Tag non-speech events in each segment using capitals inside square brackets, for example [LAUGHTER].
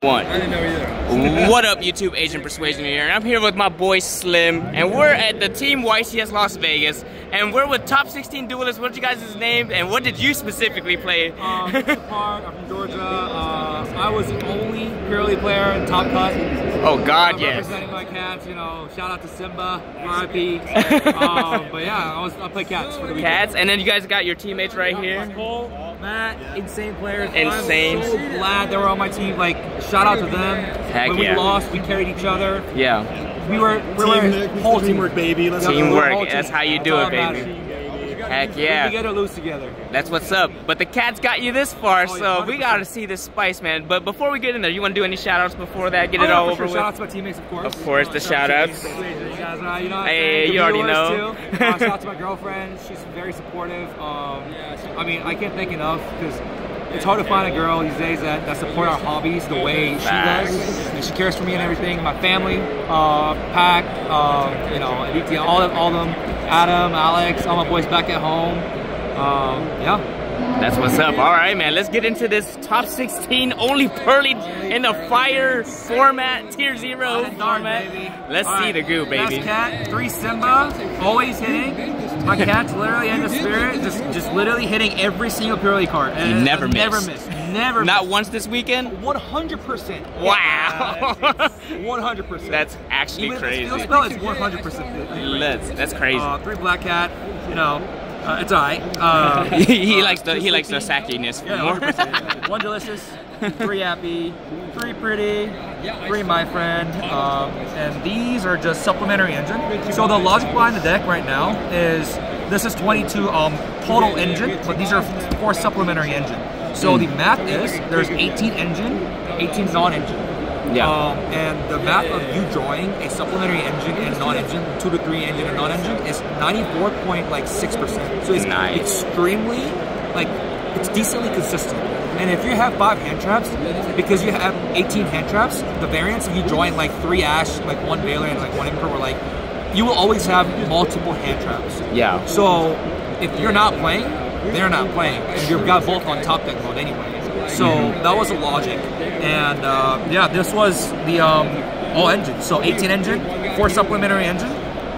One. I didn't know either. What up, YouTube? Asian Persuasion here. I'm here with my boy Slim, and we're at the Team YCS Las Vegas, and we're with Top 16 Duelists. What's you guys' name, and what did you specifically play? Um, Park, I'm from Georgia. Uh, I was the only Purrely player in Top Cut. oh God, I'm yes. representing my cats, you know, shout out to Simba, RIP. um, but yeah, I was I play cats for the weekend. Cats, and then you guys got your teammates right here. Cole, Matt, insane players. Insane. I'm so glad they were on my team. Like, shout out to them. Heck when yeah. we lost, we carried each other. Yeah, We were, we Team, were whole teamwork, baby. Let's Teamwork. Whole team. That's how you do That's it, all that baby. matters. heck yeah. We yeah. together, lose together. That's what's up. But the cats got you this far, Oh, so yeah, we gotta see this spice, man. But before we get in there, you wanna do any shout outs before that? Get Oh, it yeah, all for over sure. Shout out with? to my teammates, of course. Of course, the shout outs. You guys know, you know I'm Hey, you already know. Too. Uh, shout out to my girlfriend. She's very supportive. Um, I mean, I can't thank enough because it's hard to find a girl these days that, that support our hobbies the way she Facts. does. And she cares for me and everything. My family, uh, Pac, um, you know, ETL, all of, all of them. Adam, Alex, all my boys back at home. Um, yeah. That's what's up. All right, man. Let's get into this top 16 only Purrely in the fire format, tier zero format. Let's All see right. the goo, baby. cat, three Simba, always hitting. My cat's literally in the spirit, just just literally hitting every single Purrely card. You And never Never miss. miss. Never Not miss. once this weekend. 100%. Wow. 100%. [LAUGHS] That's actually Even crazy. If spell is 100%. That's that's crazy. Uh, three black cat, you know, uh, it's alright. Uh, [LAUGHS] he uh, likes the he likes the 16. sackiness Yeah, more. 100%. One delicious, three happy, three pretty, three my friend, um, and these are just supplementary engine. So the logic behind the deck right now is this is 22 um, total engine, but these are four supplementary engine. So the math is there's 18 engine, 18 non-engine. Yeah. Um, and the math of you drawing a supplementary engine and non-engine, two to three engine and non-engine, is 94.6 percent. So it's Nice. extremely, like, it's decently consistent. And if you have five hand traps, because you have 18 hand traps, the variance if you join like three ash, like one Veiler and like one Emperor, were like, you will always have multiple hand traps. Yeah. So if you're not playing, they're not playing, and you've got both on top deck mode anyway. So that was the logic, and uh, yeah, this was the um, all engine. So 18 engine, four supplementary engine,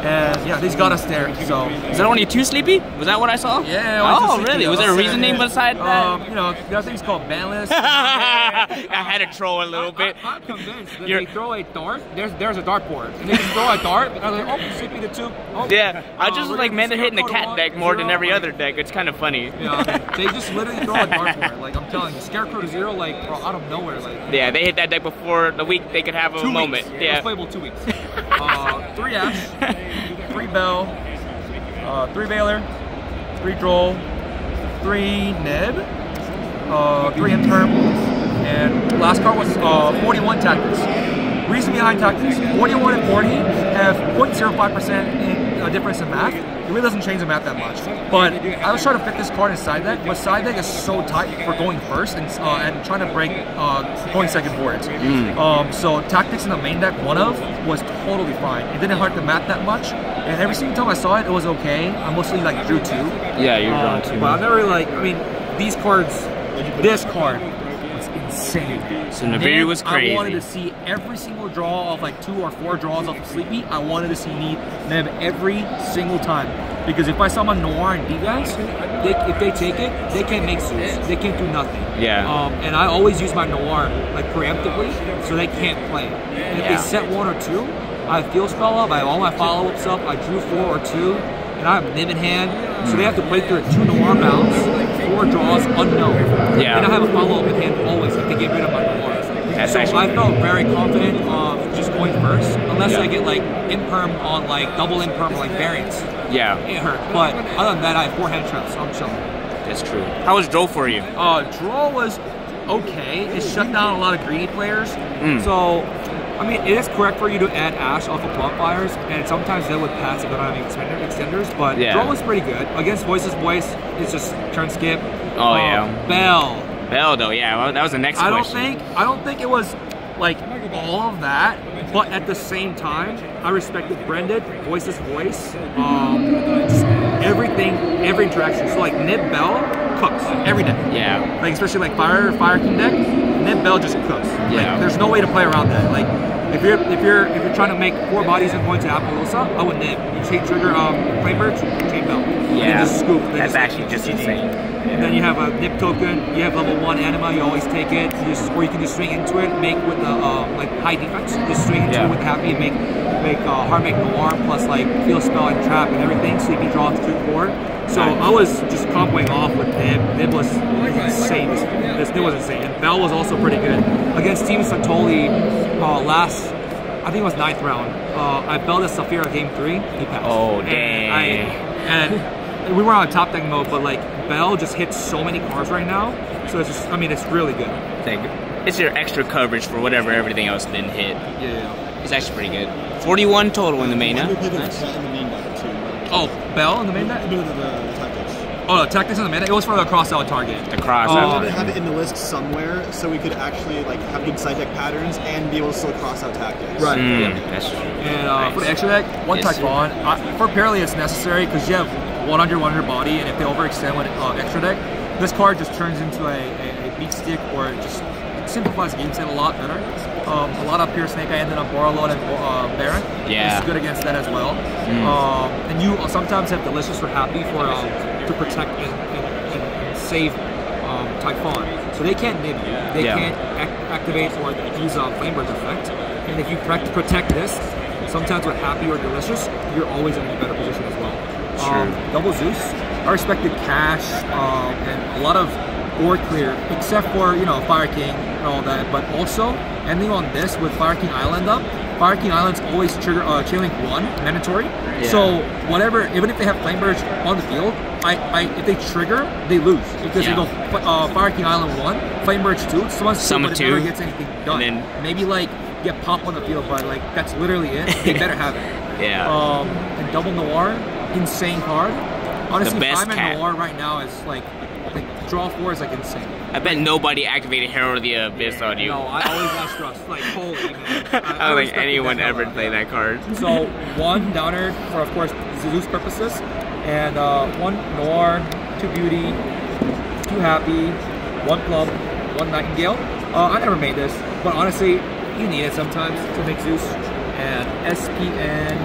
and yeah, these got us there. So Is that only two sleepy? Was that what I saw? yeah. Oh, only two really? CPOs. Was there a reasoning beside that? Um, you know, there are things called banlist. [LAUGHS] I had to troll a little bit. I, am convinced that You're- they throw a dart. There's there's a dartboard, and they just throw a dart. And I'm like, oh, sleepy to two. Oh, Yeah, I uh, just was like, gonna man, they're hitting the cat one, deck more than zero. every other deck. It's kind of funny. Yeah, they just literally throw a dartboard. Like I'm telling you, Scareclaw to zero, like bro, out of nowhere, like Yeah, they hit that deck before the week they could have a two moment. weeks. It was Yeah. playable two weeks. [LAUGHS] Uh, three Ash, three Bell, uh, three Veiler, three Droll, three Nib, uh, three Imperm, and last card was uh, 41 Tactics. Reason behind Tactics, 41 and 40 have 0.05% in uh, difference in math. It really doesn't change the math that much. But I was trying to fit this card in side deck, but side deck is so tight for going first and, uh, and trying to break uh, going second boards. Um, so tactics in the main deck, one of, was totally fine. It didn't hurt the math that much. And every single time I saw it, it was okay. I mostly like drew two. Yeah, you're Uh, drawing too. But I never like, I mean, these cards, this card insane. So Nibiru Nib, was I wanted to see every single draw of like two or four draws off of Sleepy. I wanted to see Nib Nib every single time. Because if I saw my Noir and D guys, they, if they take it, they can't make suits. They can't do nothing. Yeah. Um, and I always use my Noir like preemptively, so they can't play. And if Yeah. they set one or two, I field spell up, I have all my follow ups up, I drew four or two, and I have Nib in hand. So they have to play through two Noir bounds, four draws, unknown. Yeah. And I have a follow up in hand always if they get rid of my Noir. That's so actually- I felt very confident of just going first, unless Yeah. I get like imperm on like double imperm or like variants. Yeah, It hurt. But other than that, I have four hand traps, so I'm chilling. that's true. How was Joe for you? Uh, draw was okay. It shut down a lot of greedy players. Mm. So, I mean, it is correct for you to add Ash off of bonfires, and sometimes they would pass if not having extenders. But Yeah. draw was pretty good against Voiceless Voice. It's just turn skip. Oh, Um, yeah. Bell. Bell though, yeah, well, that was the next I don't think I don't think it was like all of that, but at the same time, I respected Brendan, Voiceless Voice, um, everything, every interaction. So like Nib Bell cooks every day. Yeah. Like especially like Fire Fire King deck, Nib Bell just cooks. Like, Yeah. there's no way to play around that. Like if you're if you're if you're trying to make four bodies and going to Apollousa, I would Nib. You take trigger um Flamebird, chain Bell. And Yeah. just scoop. That's just, actually just insane. And then you have a Nib token. You have level one anima. You always take it. You just, or you can just swing into it. Make with the um, like high defense. Just swing into Yeah. it with happy and make make uh, hard make noir plus like feel spell and trap and everything. So you can draw two four. So. I was just comboing off with Nib. Nib was insane. This, Nib was insane. And Bell was also pretty good against Team Santoli. Uh, last I think it was ninth round. Uh, I Belled a Saffira game three. He passed. Oh, And dang. I, and [LAUGHS] we were on top deck mode, but like Bell just hits so many cards right now. So it's just, I mean, it's really good. Like, it's your extra coverage for whatever everything else didn't hit. Yeah. It's actually pretty good. 41 total in the main, huh? do we play the Nice. cat in the main deck? Oh, Bell in the main deck? No, no, no, the tactics. Oh, no, tactics in the main deck. It was for the cross out target. The cross. Oh, I out. wanted to have it in the list somewhere so we could actually like have good side deck patterns and be able to still cross out tactics. Right. Mm, Yeah. That's true. And uh, for the extra deck, one Yes, Typhon. I, for Parallel, it's necessary because you have 100, 100 body, and if they overextend with uh, extra deck, this card just turns into a, a, a beat stick or just simplifies game set a lot better. Um, a lot of Pure Snake, I ended up Borreload and uh, Baronne. Yeah. It's good against that as well. Mm. Um, and you sometimes have Delicious or Happy for um, to protect and, and, and, save um, Typhon. So they can't nib you. They Yeah. can't ac- activate or use a Flamebird's effect. And if you protect, protect this, sometimes with Happy or Delicious, you're always in a better position as well. Um, True. Double Zeus, I respected Cash um, and a lot of board clear, except for, you know, Fire King and all that. But also, ending on this with Fire King Island up, Fire King Island's always trigger uh, chain link 1, mandatory. So whatever, even if they have Flamebirds on the field, I, I if they trigger, they lose. Because Yeah. they go uh, Fire King Island 1, Flamebirds 2, someone's Summon but it never gets anything done. and then- Maybe like get pop on the field, but like that's literally it. They better have it. [LAUGHS] Yeah. Um, and Double Noir, insane card. Honestly, The best. Noir right now is like draw four is like insane. I bet nobody activated Herald of the Abyss on you. No, I always watch Rust. Like holy man. [LAUGHS] I don't think anyone ever played that card. So one downer for of course Zeus purposes, and uh, one Noir, two Beauty, two Happy, one Plump, one Nightingale. Uh, I never made this, but honestly, you need it sometimes to make Zeus. And SPN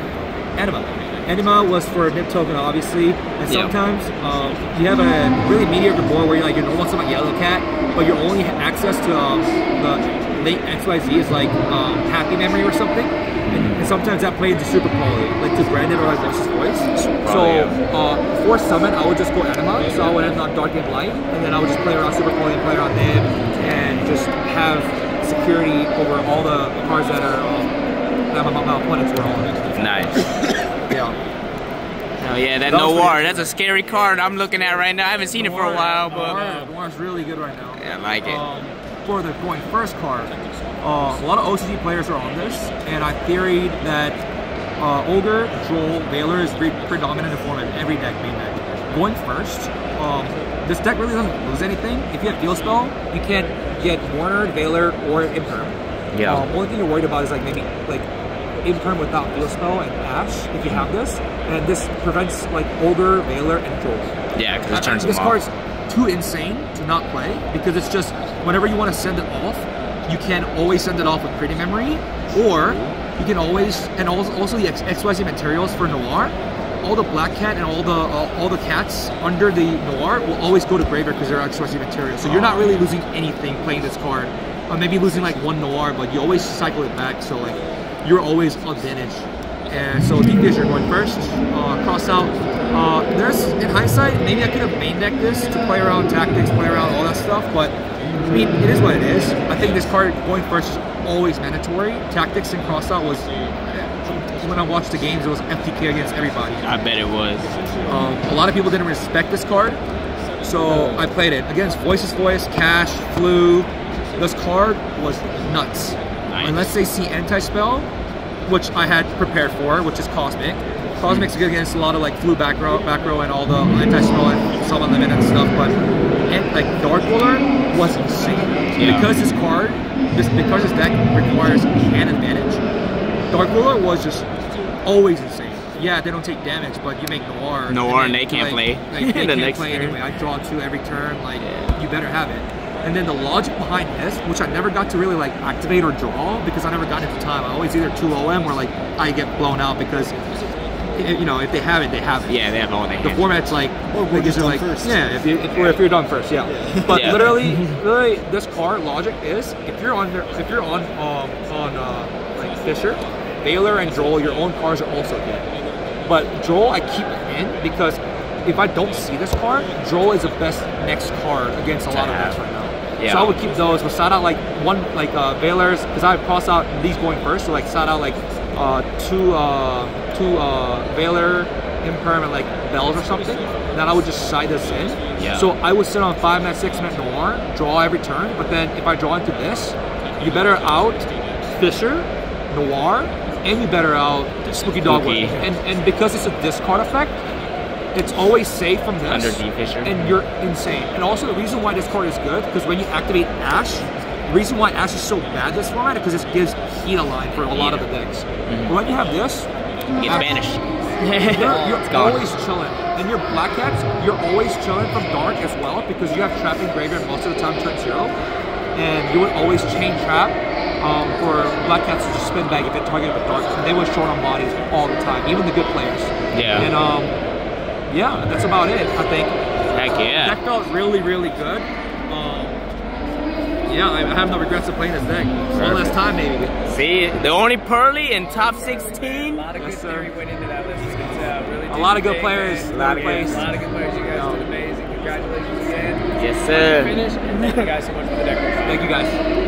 Anima. Anima was for Nib token, obviously, and Yeah. sometimes um, you have a really mediocre board where you're like you're almost like Yellow Cat, but your only access to um, the late XYZ is like um, Happy Memory or something. And, and sometimes that plays into Super Poly, like to Brandon or like Voiceless Voice. So uh, for Summon, I would just go Anima, so I would end on Dark and Light, and then I would just play around Super Poly and play around Nib, and just have security over all the cards that are um, that my, my opponents were on. Nice. Yeah. Oh yeah, that That was Noir. pretty- That's a scary card I'm looking at right now. I haven't seen it for a while, but Noir, Noir's really good right now. yeah, I like it. Um, for the going first card, uh, a lot of OCG players are on this, and I theoried that uh, Ogre, Droll, Veiler is pre- predominant in form of every deck, main deck. Going first, um, this deck really doesn't lose anything. If you have Field Spell, you can't get Warner, Veiler, or Imperm. Yeah. Um, only thing you're worried about is like maybe like Imperm without Spell and Ash, if you have this, and this prevents like Ogre, Veiler, and Droll. Yeah, because it turns this off. card's too insane to not play because it's just whenever you want to send it off, you can always send it off with pretty memory, or you can always and also, also the X- XYZ materials for Noir. All the black cat and all the uh, all the cats under the Noir will always go to graveyard because they're XYZ materials. So you're not really losing anything playing this card. Or maybe losing like one Noir, but you always cycle it back. So like you're always advantage. And so deep dish, you're going first. Uh, cross out. Uh, there's in hindsight, maybe I could have main decked this to play around tactics, play around all that stuff. But I mean, it is what it is. I think this card going first is always mandatory. Tactics and cross out was when I watched the games, it was FTK against everybody. I bet it was. Um, a lot of people didn't respect this card, so I played it against Voiceless Voice, Cash, Flu. This card was nuts. Nice. Unless they see anti spell, which I had prepared for, which is Cosmic. Cosmic's good against a lot of like Flu back row, back row and all the anti spell and some limit and stuff, but and, like Dark Ruler was insane Yeah. because this card, this because this deck requires hand advantage. Dark Ruler was just always insane. Yeah, they don't take damage, but you make Noir. Noir then, and they can't play Like, they [LAUGHS] the can't next play turn. anyway. I draw two every turn. Like Yeah. you better have it. And then the logic behind this, which I never got to really like activate or draw because I never got into time. I always either 2 OM or like I get blown out because i- you know if they have it, they have it. Yeah, they have all they The format's like, Or we're just done like first. yeah, if you if, or if you're done first, yeah. But Yeah. literally, [LAUGHS] literally, this card logic is if you're on there, if you're on um, on uh, like Fisher, Veiler, and Droll, your own cards are also good. But Droll, I keep in because if I don't see this card, Droll is the best next card against a lot of have. decks right now. Yeah. So I would keep those. But shout out like one like uh, Veiler's because I would cross out these going first. So like shout out like uh, two uh, two uh, Veiler imperm and like bells or something. Then I would just side this in. Yeah. So I would sit on five minute, six minute noir, draw every turn. But then if I draw into this, you better out Fisher, Noir, and you better out Spooky Dogwood. And and because it's a discard effect, it's always safe from this. Under D Fisher. And you're insane. And also the reason why this card is good, because when you activate Ash, the reason why Ash is so bad this format is because it gives heat line for a lot of the decks. But when you have this, Get banished. you're, [LAUGHS] you're It's gone. always chilling. And your black cats, you're always chilling from dark as well because you have trapping graveyard most of the time turn zero. And you would always chain trap um, for black cats to just spin back if it targeted with dark. And they were short on bodies all the time, even the good players. Yeah. And um, yeah, that's about it. I think Heck yeah. that felt really, really good. Um, yeah, I I have no regrets of playing this deck. One last time, maybe. See, the only Purrely in top 16. A lot of Yes, good sir. theory went into that list. You can tell. Really A lot of good players, a lot of good A lot of good players. You guys Yeah. did amazing. Congratulations again. Yes, sir. Finish. And thank you guys so much for the deck. Thank you guys.